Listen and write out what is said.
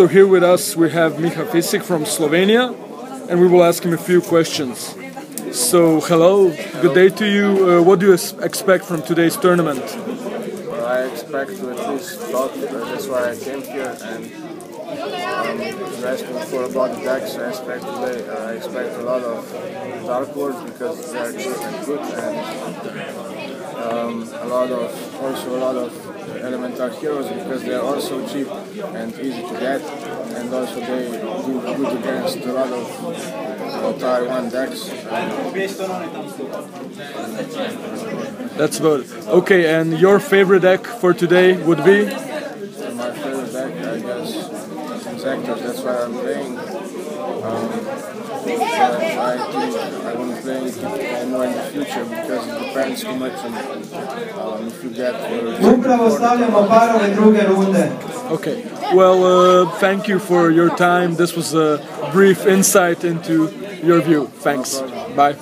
So here with us we have Miha Flisek from Slovenia, and we will ask him a few questions. So hello, good day to you. Uh, what do you expect from today's tournament? Well, I expect to at least talk. Uh, that's why I came here. And um, asked me before about the decks. I expect today. I expect a lot of Dark Worlds because they are cheap and good, and a lot of also a lot of elemental heroes because they are also cheap and easy to get, and also they do good against a lot of one decks. That's about it. Okay, and your favorite deck for today would be? And my favorite deck, I guess, Inzektors. That's why I'm playing. Um, I be playing it more in the future because it depends too much on um, if you get. Upravo stavljamo parove druge runde. Okay. Well, uh, thank you for your time. This was a brief insight into your view. Thanks. Bye.